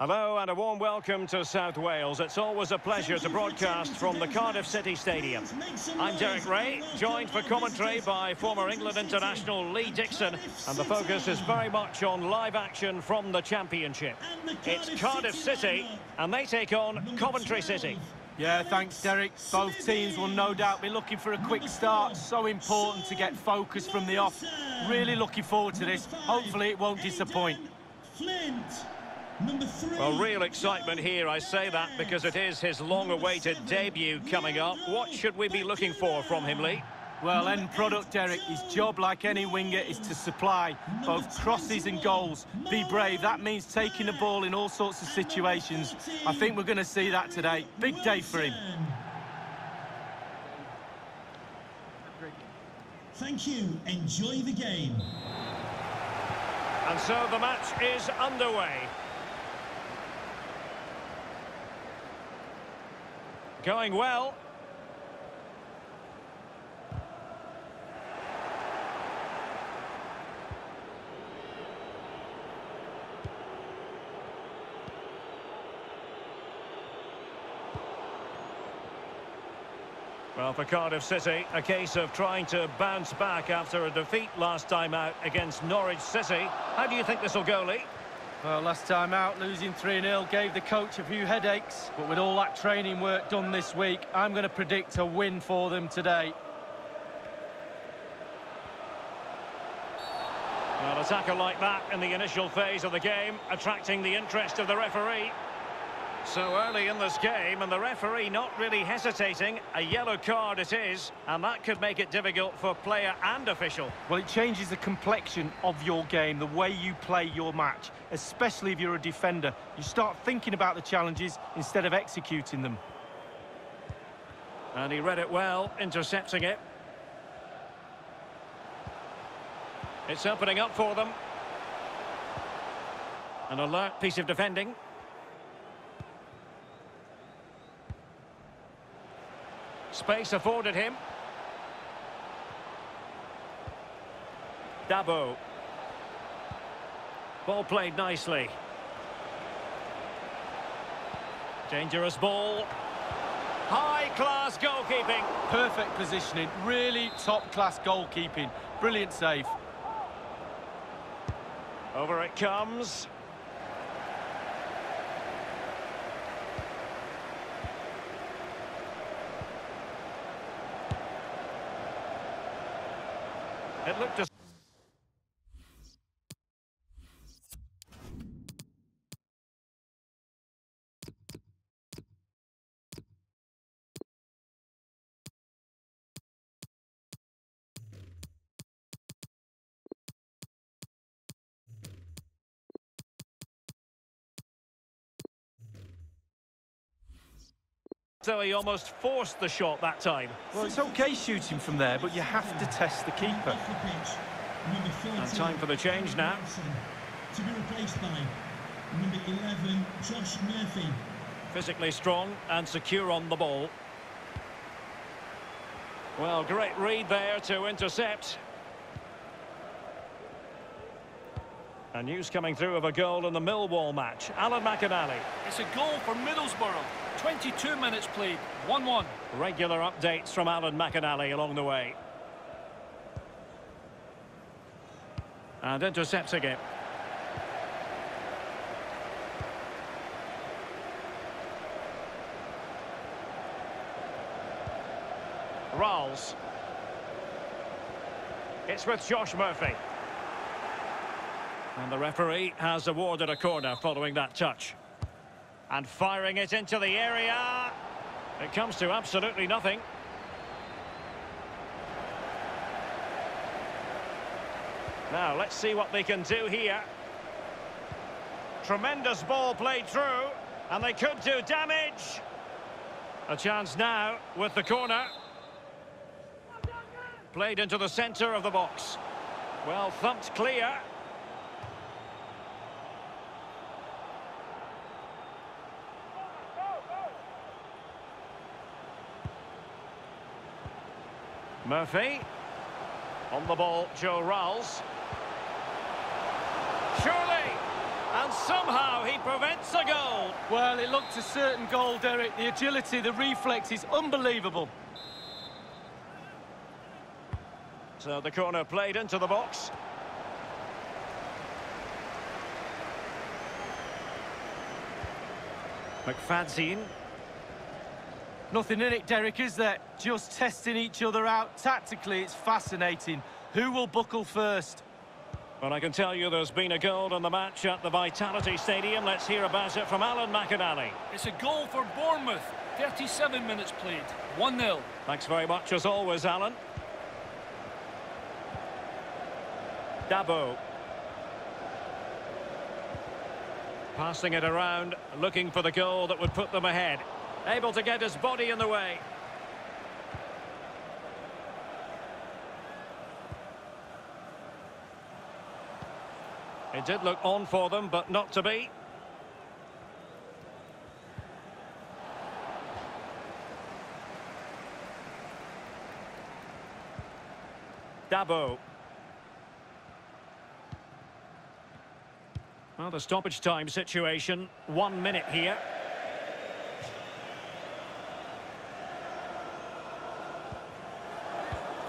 Hello and a warm welcome to South Wales. It's always a pleasure to broadcast from the Cardiff City Stadium. I'm Derek Ray, joined for commentary by former England international Lee Dixon, and the focus is very much on live action from the Championship. It's Cardiff City, and they take on Coventry City. Yeah, thanks, Derek. Both teams will no doubt be looking for a quick start. So important to get focus from the off. Really looking forward to this. Hopefully it won't disappoint. Flint. Well, real excitement here. I say that because it is his long-awaited debut coming up. What should we be looking for from him, Lee? Well, end product, Derek. His job, like any winger, is to supply both crosses and goals. Be brave. That means taking the ball in all sorts of situations. I think we're going to see that today. Big day for him. Thank you. Enjoy the game. And so the match is underway. Going well. Well, for Cardiff City, a case of trying to bounce back after a defeat last time out against Norwich City. How do you think this will go, Lee? Well, last time out, losing 3-0 gave the coach a few headaches. But with all that training work done this week, I'm going to predict a win for them today. Well, a tackle like that in the initial phase of the game, attracting the interest of the referee. So early in this game, and the referee not really hesitating. A yellow card it is, and that could make it difficult for player and official. Well, it changes the complexion of your game, the way you play your match, especially if you're a defender. You start thinking about the challenges instead of executing them. And he read it well, intercepting it. It's opening up for them. An alert piece of defending. Space afforded him. Dabo. Ball played nicely. Dangerous ball. High-class goalkeeping. Perfect positioning. Really top-class goalkeeping. Brilliant save. Over it comes. It looked as So he almost forced the shot that time. Well, it's okay shooting from there, but you have to test the keeper. And time for the change now. To be replaced by number 11, Josh Murphy. Physically strong and secure on the ball. Well, great read there to intercept. A news coming through of a goal in the Millwall match. Alan McInally. It's a goal for Middlesbrough. 22 minutes played, 1-1. Regular updates from Alan McInally along the way. And intercepts again. Ralls. It's with Josh Murphy. And the referee has awarded a corner following that touch. And firing it into the area. It comes to absolutely nothing. Now, let's see what they can do here. Tremendous ball played through, and they could do damage. A chance now with the corner. Played into the centre of the box. Well, thumped clear. Murphy. On the ball, Joe Ralls. Surely! And somehow he prevents a goal. Well, it looked a certain goal, Derek. The agility, the reflex is unbelievable. So the corner played into the box. McFadzean. Nothing in it, Derek, is there? Just testing each other out. Tactically, it's fascinating. Who will buckle first? Well, I can tell you there's been a goal in the match at the Vitality Stadium. Let's hear about it from Alan McInally. It's a goal for Bournemouth. 37 minutes played. 1-0. Thanks very much as always, Alan. Dabo. Passing it around, looking for the goal that would put them ahead. Able to get his body in the way. It did look on for them, but not to be. Dabo. Well, the stoppage time situation, one minute here.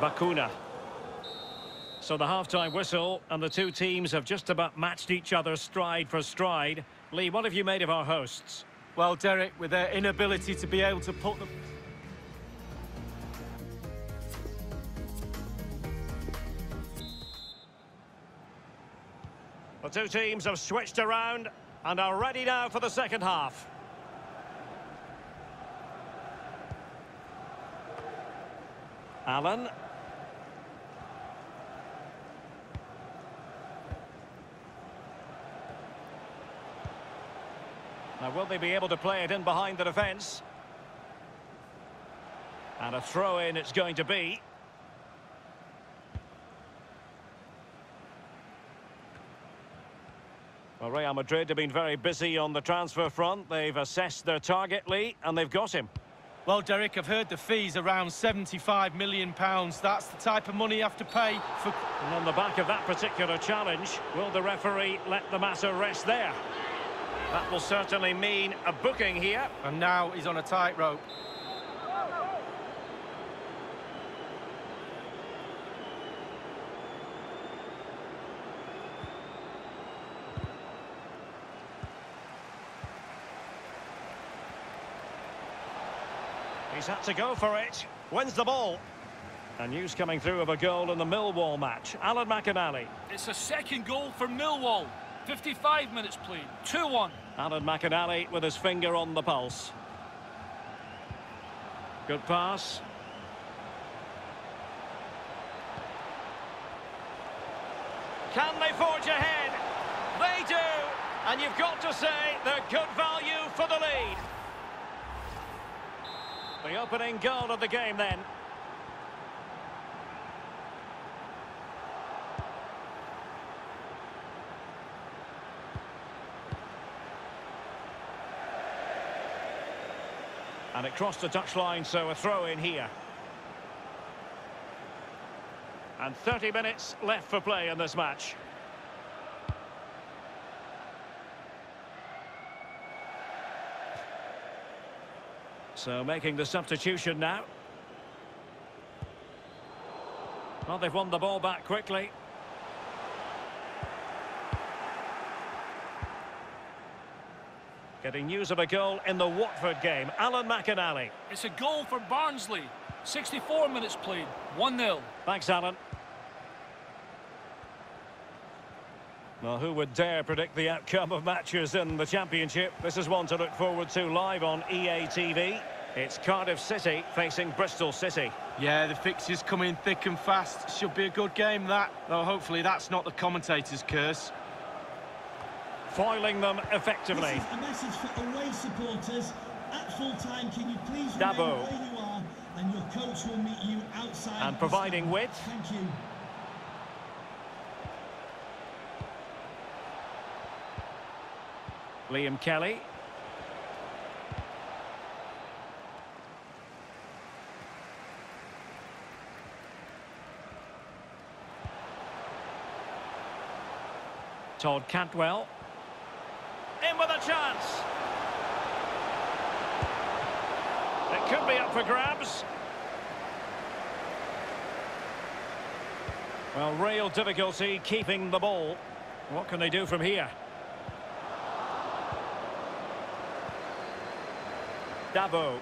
Bacuna. So the half-time whistle, and the two teams have just about matched each other stride for stride. Lee, what have you made of our hosts? Well, Derek, with their inability to be able to put them... The two teams have switched around and are ready now for the second half. Allen. Now, will they be able to play it in behind the defence? And a throw-in it's going to be. Well, Real Madrid have been very busy on the transfer front. They've assessed their target, Lee, and they've got him. Well, Derek, I've heard the fee's around £75 million. That's the type of money you have to pay for... And on the back of that particular challenge, will the referee let the matter rest there? That will certainly mean a booking here. And now he's on a tightrope. He's had to go for it. Wins the ball. And news coming through of a goal in the Millwall match. Alan McInally. It's a second goal for Millwall. 55 minutes played. 2-1. Alan McInally with his finger on the pulse. Good pass. Can they forge ahead? They do. And you've got to say they're good value for the lead. The opening goal of the game then. And it crossed the touchline, so a throw in here. And 30 minutes left for play in this match. So making the substitution now. Well, they've won the ball back quickly. Getting news of a goal in the Watford game. Alan McInally. It's a goal for Barnsley. 64 minutes played. 1-0. Thanks, Alan. Well, who would dare predict the outcome of matches in the Championship? This is one to look forward to live on EA TV. It's Cardiff City facing Bristol City. Yeah, the fixtures coming thick and fast. Should be a good game, that. Though hopefully that's not the commentator's curse. Foiling them effectively. This is a message for away supporters. At full time, can you please Dabo. where you are and your coach will meet you outside. And providing width. Thank you. Liam Kelly. Todd Cantwell. In with a chance. It could be up for grabs. Well, real difficulty keeping the ball. What can they do from here? Dabo.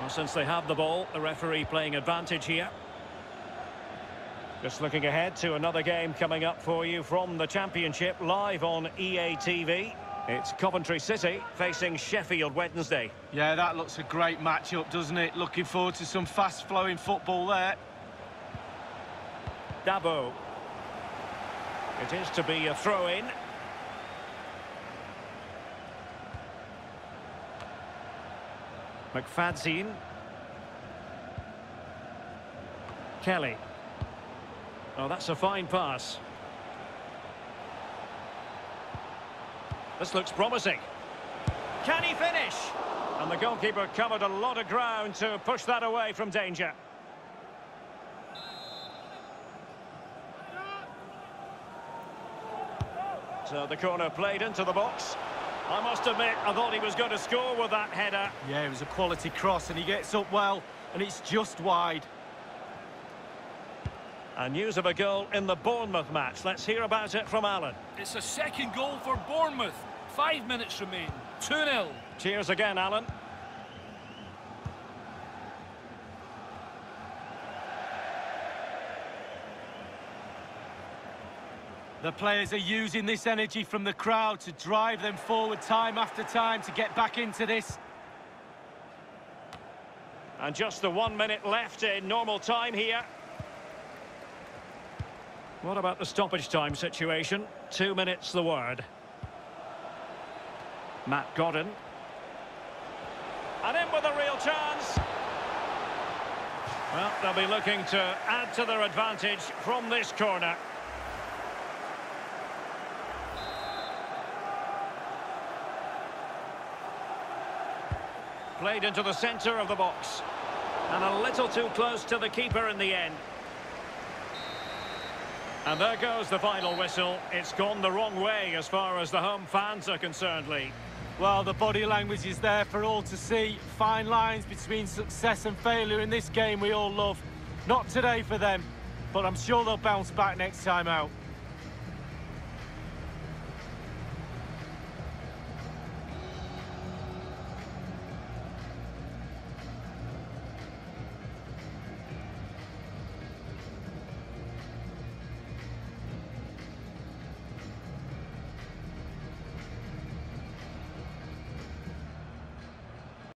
Well, since they have the ball, the referee playing advantage here. Just looking ahead to another game coming up for you from the Championship, live on EA TV. It's Coventry City facing Sheffield Wednesday. Yeah, that looks a great matchup, doesn't it? Looking forward to some fast-flowing football there. Dabo. It is to be a throw-in. McFadzean. Kelly. Oh, that's a fine pass. This looks promising. Can he finish? And the goalkeeper covered a lot of ground to push that away from danger. So the corner played into the box. I must admit, I thought he was going to score with that header. Yeah, it was a quality cross, and he gets up well, and it's just wide. And news of a goal in the Bournemouth match. Let's hear about it from Alan. It's a second goal for Bournemouth. Five minutes remain. 2-0. Cheers again, Alan. The players are using this energy from the crowd to drive them forward time after time to get back into this. And just the one minute left in normal time here. What about the stoppage time situation? Two minutes the word. Matt Godden. And in with a real chance. Well, they'll be looking to add to their advantage from this corner. Played into the centre of the box. And a little too close to the keeper in the end. And there goes the final whistle. It's gone the wrong way as far as the home fans are concerned, Lee. Well, the body language is there for all to see. Fine lines between success and failure in this game we all love. Not today for them, but I'm sure they'll bounce back next time out.